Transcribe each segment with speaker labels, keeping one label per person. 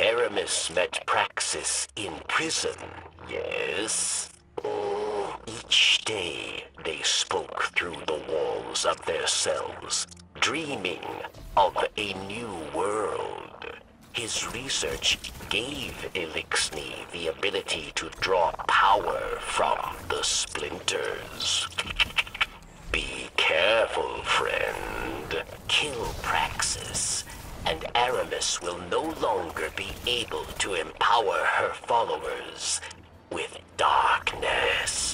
Speaker 1: Eramis met Praksis in prison, yes? Oh, each day they spoke through the walls of their cells, dreaming of a new world. His research gave Eliksni the ability to draw power from the splinters. Be careful, friend. Kill Praksis, Will no longer be able to empower her followers with darkness.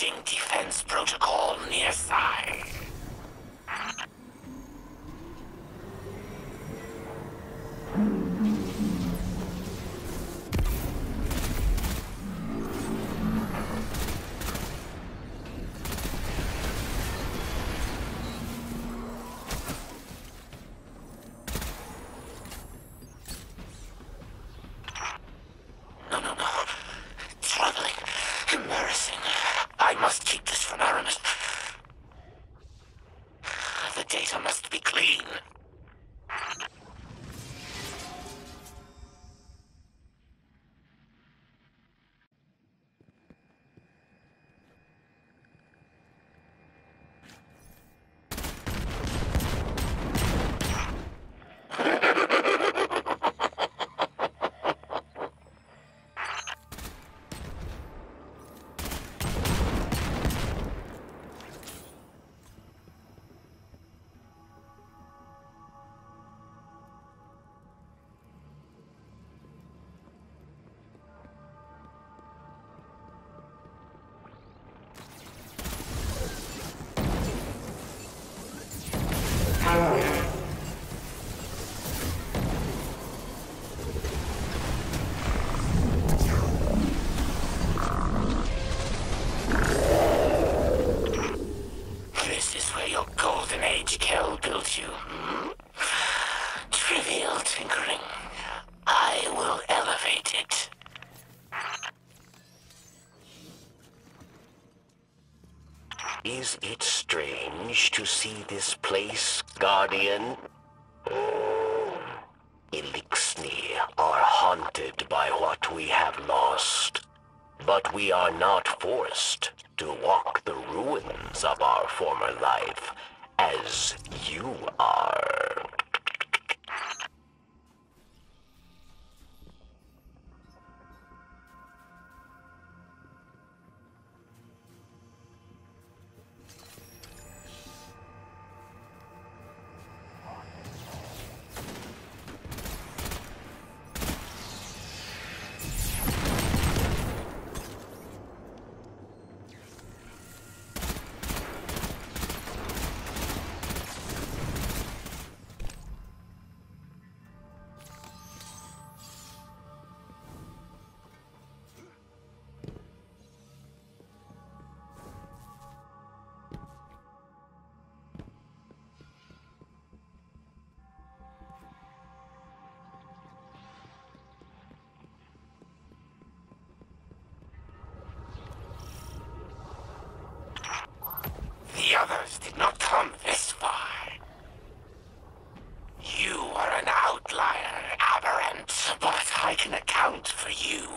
Speaker 2: Defense protocol NIIRSAI. Data must be clean. Where your golden age Kell built you. hmm? Trivial tinkering. I will elevate it.
Speaker 1: Is it strange to see this place, Guardian? Eliksni are haunted by what we have lost. But we are not forced to walk the ruins of our former life as you are.
Speaker 2: Others did not come this far. You are an outlier, aberrant, but I can account for you.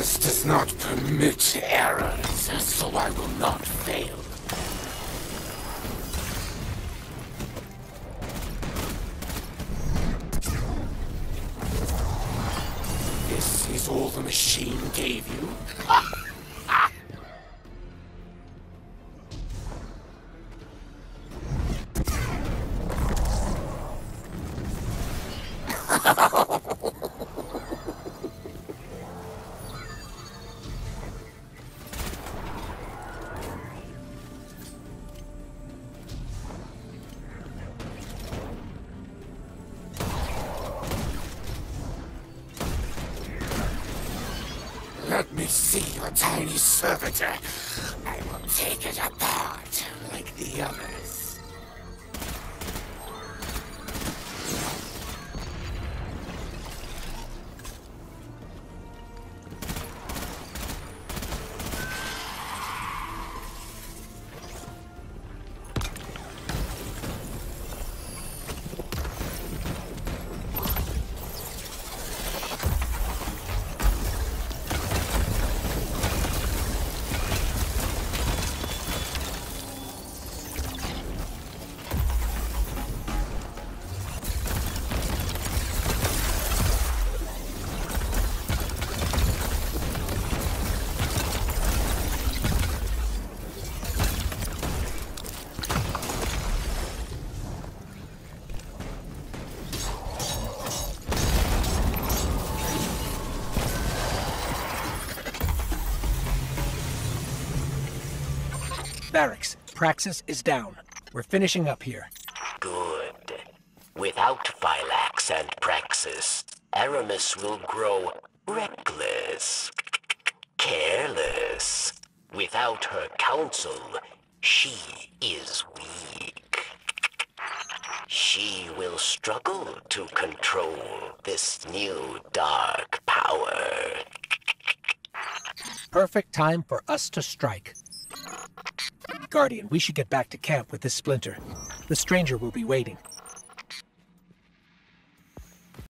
Speaker 2: Eramis does not permit errors, so I will not fail. This is all the machine gave you? Let me see your tiny servitor. I will take it apart like the others.
Speaker 3: Variks, Praksis is down. We're finishing up here.
Speaker 1: Good. Without Phylaks and Praksis, Eramis will grow reckless, careless. Without her counsel, she is weak. She will struggle to control this new dark power.
Speaker 3: Perfect time for us to strike. Guardian, we should get back to camp with this splinter. The stranger will be waiting.